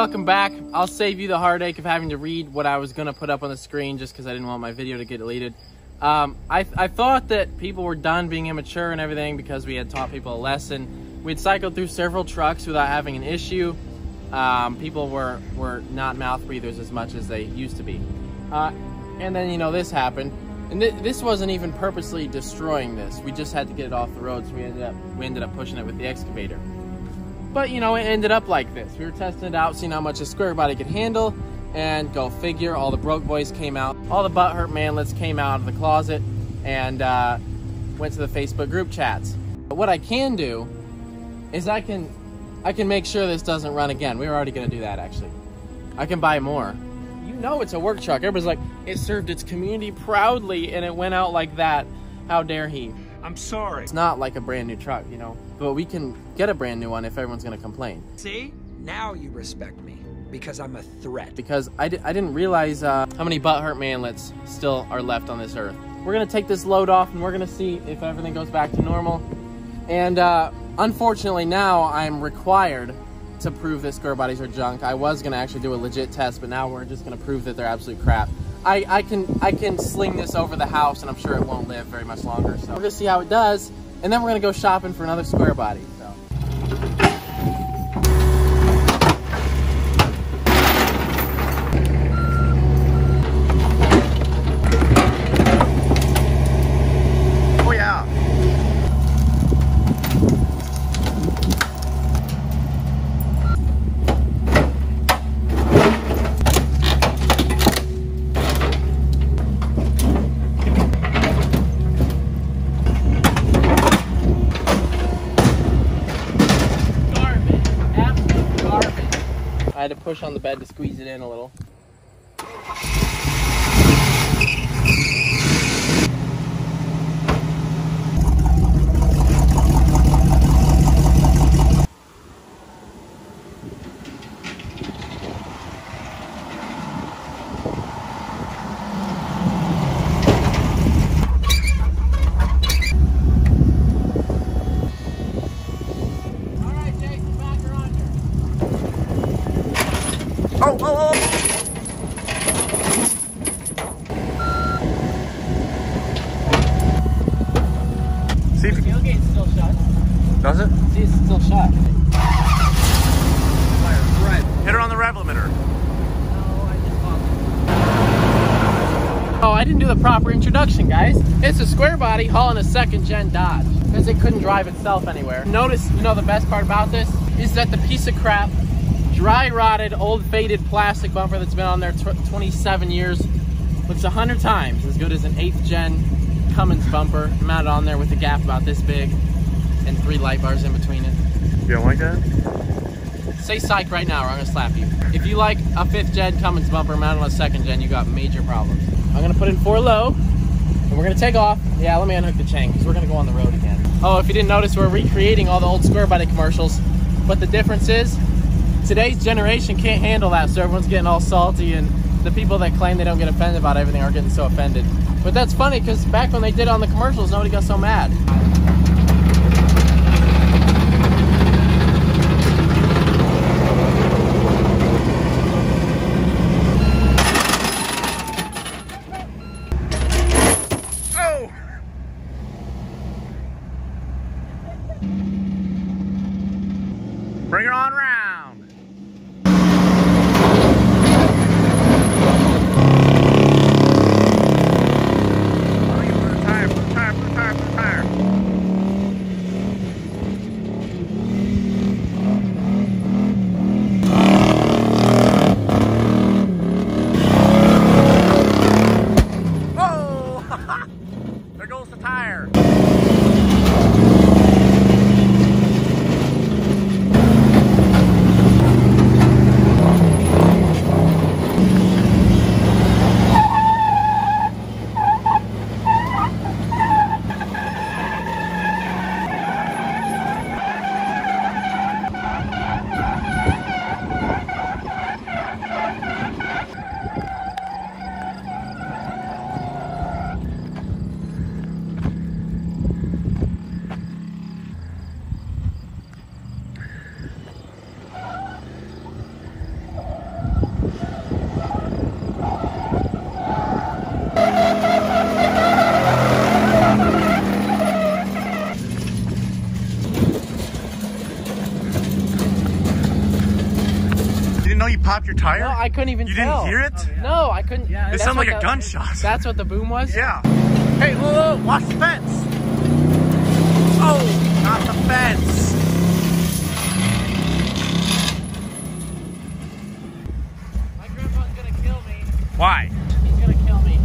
welcome back. I'll save you the heartache of having to read what I was going to put up on the screen just because I didn't want my video to get deleted. Um, I, I thought that people were done being immature and everything because we had taught people a lesson. We'd cycled through several trucks without having an issue. Um, people were, were not mouth breathers as much as they used to be. Uh, and then, you know, this happened. And th this wasn't even purposely destroying this. We just had to get it off the road, so we ended up, we ended up pushing it with the excavator. But, you know, it ended up like this. We were testing it out, seeing how much a square body could handle, and go figure, all the broke boys came out. All the butthurt manlets came out of the closet and uh, went to the Facebook group chats. But what I can do is I can I can make sure this doesn't run again. We were already going to do that, actually. I can buy more. You know it's a work truck. Everybody's like, it served its community proudly, and it went out like that. How dare he? I'm sorry. It's not like a brand new truck, you know? But we can get a brand new one if everyone's going to complain. See? Now you respect me because I'm a threat. Because I, di I didn't realize uh, how many butthurt manlets still are left on this earth. We're going to take this load off, and we're going to see if everything goes back to normal. And uh, Unfortunately, now I'm required to prove that square bodies are junk. I was gonna actually do a legit test, but now we're just gonna prove that they're absolute crap. I, I can I can sling this over the house and I'm sure it won't live very much longer. So we're gonna see how it does, and then we're gonna go shopping for another square body. So. I had to push on the bed to squeeze it in a little. All right, Jake, back or under. Oh, oh, oh. See if you Tailgate's still shut. does it. See, it's still shut. Hit her on the rev limiter. Oh, I didn't do the proper introduction, guys. It's a square body hauling a second gen Dodge because it couldn't drive itself anywhere. Notice, you know, the best part about this is that the piece of crap, dry rotted, old faded plastic bumper that's been on there tw 27 years looks a hundred times as good as an eighth gen Cummins bumper mounted on there with a gap about this big and three light bars in between it. You don't like that? Say psych right now or I'm gonna slap you. If you like a fifth gen Cummins bumper mounted on a second gen, you got major problems. I'm gonna put in four low and we're gonna take off. Yeah, let me unhook the chain because we're gonna go on the road again. Oh, if you didn't notice, we're recreating all the old square body commercials. But the difference is today's generation can't handle that, so everyone's getting all salty and the people that claim they don't get offended about everything are getting so offended. But that's funny because back when they did on the commercials, nobody got so mad. Oh! Bring her on round. Oh, you put a tire, put a tire, put a tire, put a tire. Tire? No, I couldn't even You tell. didn't hear it? Oh, no, I couldn't. It that's sounded like a the- gunshot. That's what the boom was? Yeah. Hey, whoa, whoa, watch the fence. Oh, not the fence. My grandpa's gonna kill me. Why? He's gonna kill me.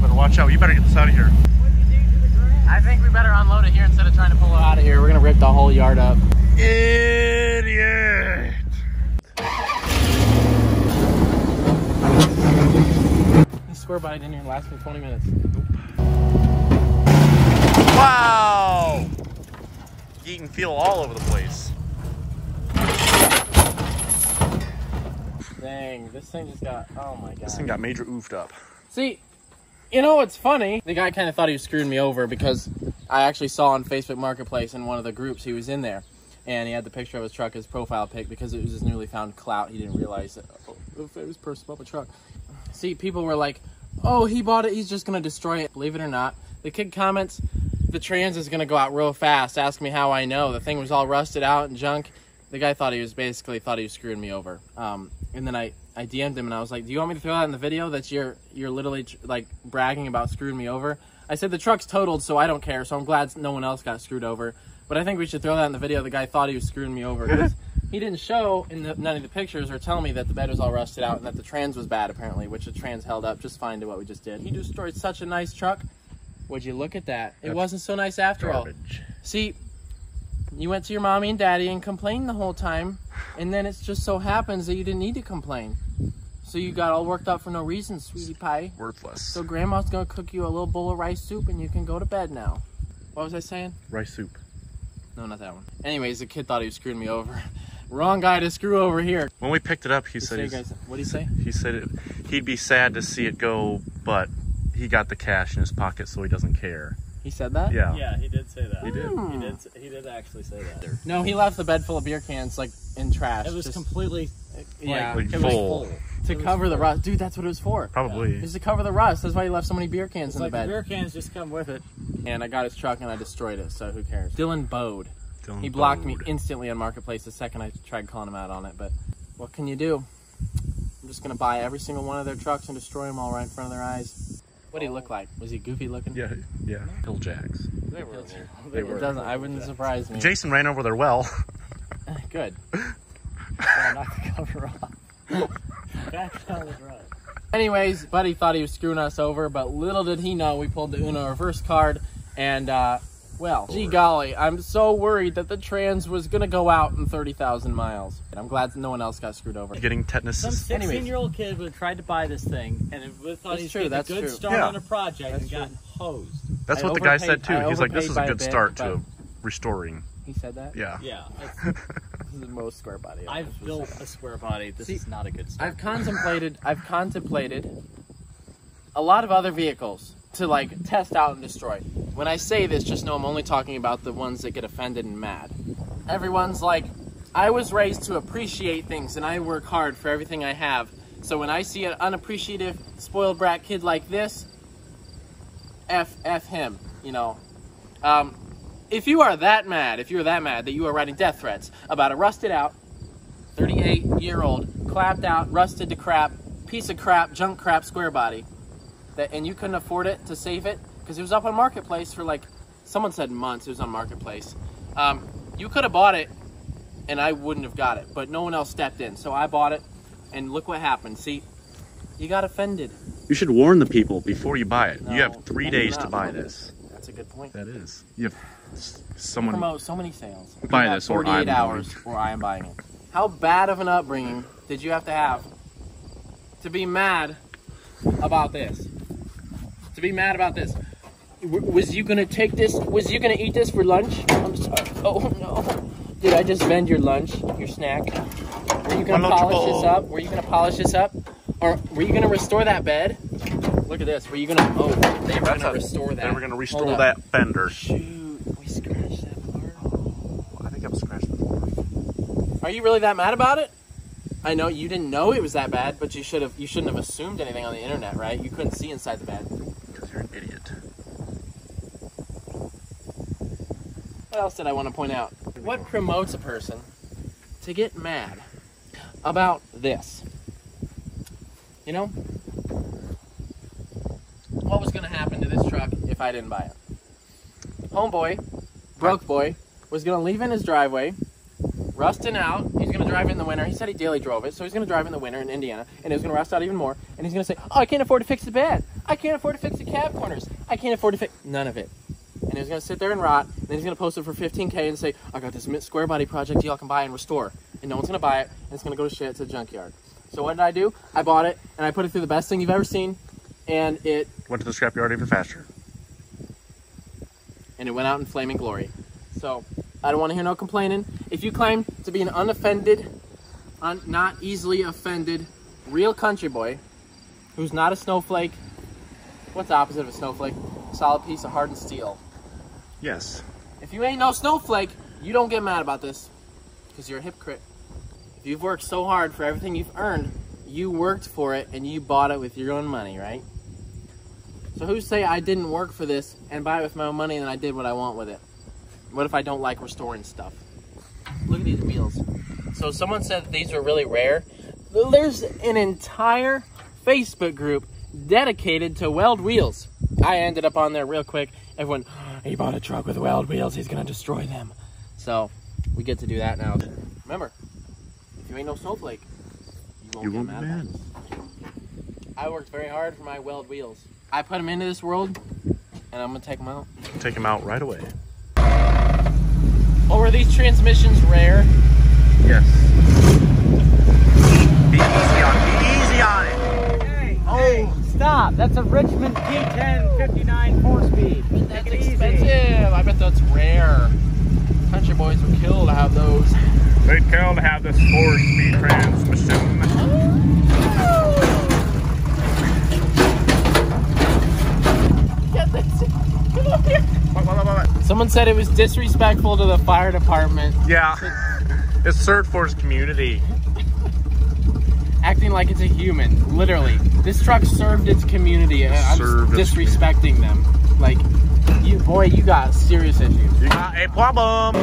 Better watch out. You better get this out of here. I think we better unload it here instead of trying to pull it out of here. We're gonna rip the whole yard up. Idiot. I swear by it didn't even last me 20 minutes. Wow. Eating feel all over the place. Dang, this thing just got, oh my god. This thing got major oofed up. See, you know what's funny? The guy kind of thought he was screwing me over because I actually saw on Facebook Marketplace in one of the groups he was in there. And he had the picture of his truck, his profile pic, because it was his newly found clout. He didn't realize that, oh, the famous person bought my truck. See, people were like, oh, he bought it, he's just to destroy it. Believe it or not, the kid comments, the trans is to go out real fast. Ask me how I know. The thing was all rusted out and junk. The guy thought he was basically thought he was screwing me over. Um, and then I, I DM'd him and I was like, "Do you want me to throw that in the video that you're you're literally like bragging about screwing me over?" I said the truck's totaled, so I don't care. So I'm glad no one else got screwed over. But I think we should throw that in the video. The guy thought he was screwing me over he didn't show in the, none of the pictures or tell me that the bed was all rusted out and that the trans was bad apparently, which the trans held up just fine to what we just did. He destroyed such a nice truck. Would you look at that? It That's wasn't so nice after all. See, you went to your mommy and daddy and complained the whole time, and then it just so happens that you didn't need to complain. So you got all worked up for no reason, sweetie pie. Worthless. So grandma's gonna cook you a little bowl of rice soup and you can go to bed now. What was I saying? Rice soup. No, not that one. Anyways, the kid thought he was screwing me over. Wrong guy to screw over here. When we picked it up, he You said say, what do you say? he said it, he'd be sad to see it go, but he got the cash in his pocket, so he doesn't care. He said that? Yeah. Yeah, he did say that. He did. Hmm. He did. He did actually say that. No, he left the bed full of beer cans like in trash. It was just- completely yeah, like it was full. to It cover the full. rust. Dude, that's what it was for. Probably. It was to cover the rust. That's why he left so many beer cans It's in like the the bed. beer cans just come with it. and I got his truck and I destroyed it, so who cares? Dylan Bode. Dylan He blocked me instantly on Marketplace the second I tried calling him out on it, but what can you do? I'm just gonna buy every single one of their trucks and destroy them all right in front of their eyes. What did he look like? Was he goofy looking? Yeah, yeah. Hill jacks. They were. They It were. doesn't. I wouldn't surprise me. Jason ran over their well. Good. Yeah, not the cover off. Back down the. Anyways, Buddy thought he was screwing us over, but little did he know we pulled the Uno reverse card, and uh, well, gee golly, I'm so worried that the trans was gonna go out in 30,000 miles. And I'm glad no one else got screwed over. Getting tetanus. Some is- Anyways. 16 year old kid would have tried to buy this thing and it would have thought That's he's true, getting that's a good true. start Yeah. on a project That's and true. got hosed. That's I what the guy said too. I He's like, this is by a a good bit, start to restoring. He said that. Yeah. Yeah, it's, This is the most square body. I've I've built a square body. This See, is not a good start. I've contemplated. I've contemplated a lot of other vehicles to like test out and destroy. When I say this, just know I'm only talking about the ones that get offended and mad. Everyone's like, I was raised to appreciate things, and I work hard for everything I have. So when I see an unappreciative, spoiled brat kid like this, f f him. You know. Um, if you are that mad, if you are that mad that you are writing death threats about a rusted out 38 year old, clapped out, rusted to crap, piece of crap, junk crap square body, that and you couldn't afford it to save it because it was up on Marketplace for like, someone said months, it was on Marketplace. Um, you could have bought it and I wouldn't have got it, but no one else stepped in. So I bought it and look what happened. See, you got offended. You should warn the people before you buy it. you have three days to buy this. That's a good point. That is. You have someone. promote so many sales. Buy this or 48 I'm going hours or I am buying it. How bad of an upbringing did you have to have to be mad about this? To be mad about this? Was you gonna take this? Was you gonna eat this for lunch? I'm sorry. Oh, oh no! Did I just vend your lunch, your snack? Were you gonna polish this up? Were you gonna polish this up? Or were you gonna restore that bed? Look at this. Were you gonna? Oh, they were That's gonna a- restore that. They were going to Hold restore that fender. Shoot, we scratched that part. Oh, I think I've scratched before. Are you really that mad about it? I know you didn't know it was that bad, but you should have. You shouldn't have assumed anything on the internet, right? You couldn't see inside the bed. You're an idiot. What else did I want to point out? What promotes a person to get mad about this? You know? What was gonna happen to this truck if I didn't buy it? Homeboy, broke boy, was gonna leave in his driveway, rusting out. He's gonna drive it in the winter. He said he daily drove it, so he's gonna drive it in the winter in Indiana, and it was gonna rust out even more. And he's gonna say, "Oh, I can't afford to fix the bed. I can't afford to fix the cab corners. I can't afford to fix none of it." And he's gonna sit there and rot. And then he's gonna post it for 15k and say, "I got this square body project y'all can buy and restore." And no one's gonna buy it, and it's gonna go to shit to the junkyard. So what did I do? I bought it, and I put it through the best thing you've ever seen, and it Went to the scrapyard even faster. and it went out in flaming glory. So I don't want to hear no complaining. If you claim to be an unoffended, un- not easily offended, real country boy who's not a snowflake, what's the opposite of a snowflake? A solid piece of hardened steel. Yes. If you ain't no snowflake, you don't get mad about this because you're a hypocrite. If you've worked so hard for everything you've earned, you worked for it and you bought it with your own money, right? So who say I didn't work for this and buy it with my own money and I did what I want with it? What if I don't like restoring stuff? Look at these wheels. So someone said that these are really rare. There's an entire Facebook group dedicated to weld wheels. I ended up on there real quick. Everyone, he bought a truck with weld wheels. He's gonna destroy them. So we get to do that now. Remember, if you ain't no snowflake, you won't You won't mad. mad. I worked very hard for my weld wheels. I put them into this world, and I'm gonna take them out. Take them out right away. Oh, were these transmissions rare? Yes. Be easy on. Be easy on it. Hey, oh, stop. That's a Richmond P10 59 four speed. That's Take it easy. expensive. I bet that's rare. Country boys would kill to have those. They'd kill to have this four-speed transmission. Get this. Come on here. What, what, what, what? Someone said it was disrespectful to the fire department, Yeah. It's served for his community. acting like it's a human. Literally, this truck served its community. and I'm its disrespecting them. Like, you boy, you got serious issues. You got a problem.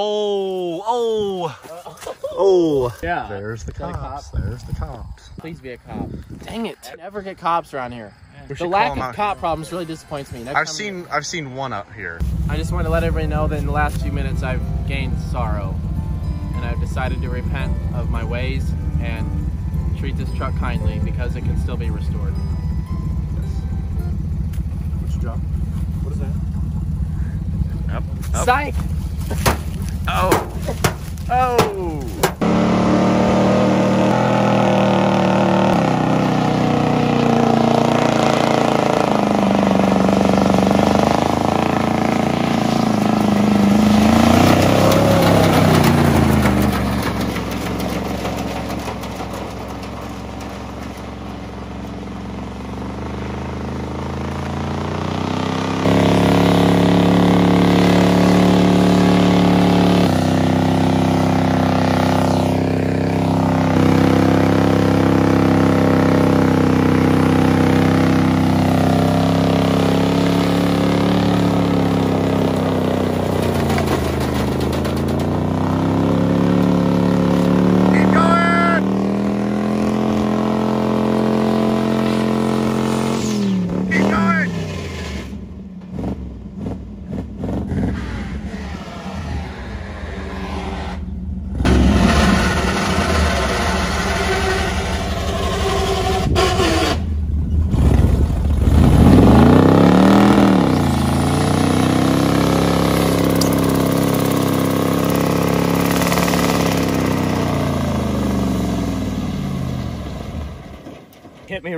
Oh, oh, oh. Yeah. There's the that cops. There's the cops. Please be a cop. Dang it! I never get cops around here. We The lack of cop here. problems really disappoints me. Next I've time- seen I've seen one up here. I just want to let everybody know that in the last few minutes I've gained sorrow, and I've decided to repent of my ways and treat this truck kindly because it can still be restored. What's your job? What is that? Up. Up. Psych! Oh. Oh.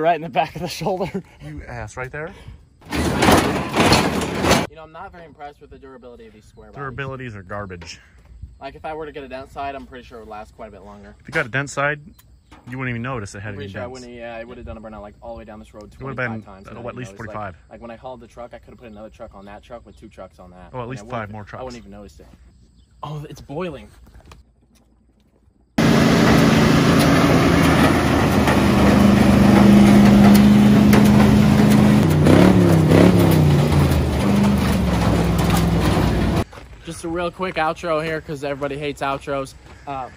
Right in the back of the shoulder. You ass right there. You know, I'm not very impressed with the durability of these square bodies. abilities are garbage. Like, if I were to get a dent side, I'm pretty sure it would last quite a bit longer. If you got a dent side, You wouldn't even notice it had any sure I wouldn't. Yeah, I would have done a burnout like all the way down this road would've 25 been, times. what, at least notice. Like- 45. Like, when I hauled the truck, I could have put another truck on that truck with two trucks on that. Oh, at least five more trucks. I wouldn't even notice it. Oh, it's boiling. Just a real quick outro here because everybody hates outros. Um,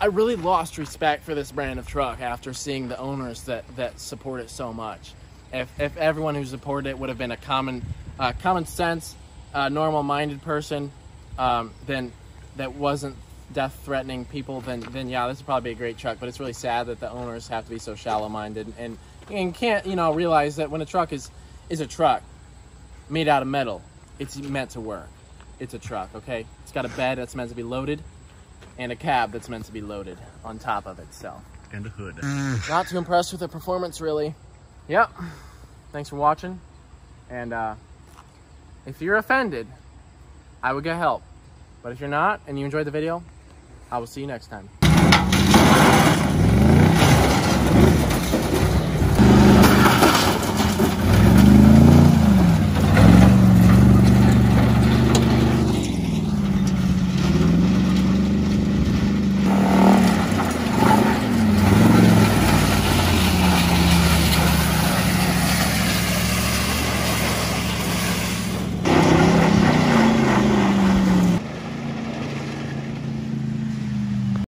I really lost respect for this brand of truck after seeing the owners that that support it so much. If, if everyone who supported it would have been a common uh, common sense, uh, normal minded person, um, then that wasn't death threatening people, then then yeah, this would probably be a great truck. But it's really sad that the owners have to be so shallow minded and and can't you know realize that when a truck is is a truck made out of metal, it's meant to work. It's a truck, okay? It's got a bed that's meant to be loaded and a cab that's meant to be loaded on top of itself. And a hood. Not too impressed with the performance, really. Yep. Thanks for watching. And uh, if you're offended, I would get help. But if you're not and you enjoyed the video, I will see you next time.